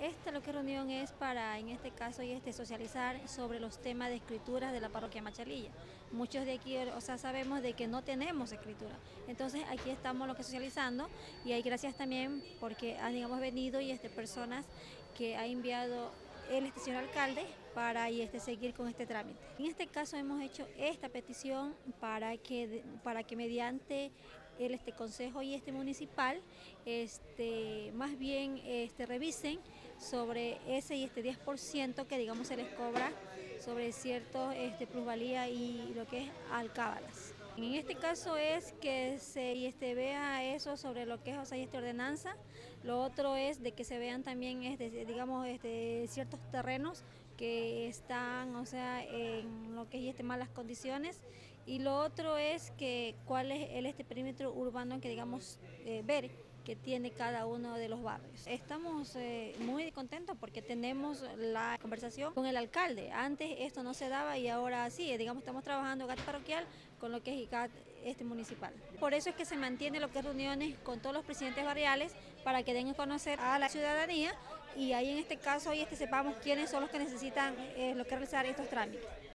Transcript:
esta lo que reunión es para, en este caso, y este, socializar sobre los temas de escrituras de la parroquia Machalilla. Muchos de aquí, o sea, sabemos de que no tenemos escritura. Entonces aquí estamos lo que socializando y hay gracias también porque han, digamos, venido y este, personas que ha enviado el este señor alcalde para y este, seguir con este trámite. En este caso hemos hecho esta petición para que, para que mediante el este consejo y este municipal este, más bien este, revisen sobre ese y este 10% que digamos se les cobra sobre cierto este, plusvalía y lo que es alcábalas. En este caso es que se este, vea eso sobre lo que es o esta ordenanza, lo otro es de que se vean también este, digamos este, ciertos terrenos que están o sea, en lo que es este, malas condiciones y lo otro es que cuál es el este perímetro urbano que digamos eh, ver que tiene cada uno de los barrios. Estamos eh, muy contentos porque tenemos la conversación con el alcalde. Antes esto no se daba y ahora sí, digamos, estamos trabajando GAT parroquial con lo que es ICAT este municipal. Por eso es que se mantiene lo que es reuniones con todos los presidentes barriales para que den a conocer a la ciudadanía y ahí en este caso ahí este sepamos quiénes son los que necesitan eh, lo que realizar estos trámites.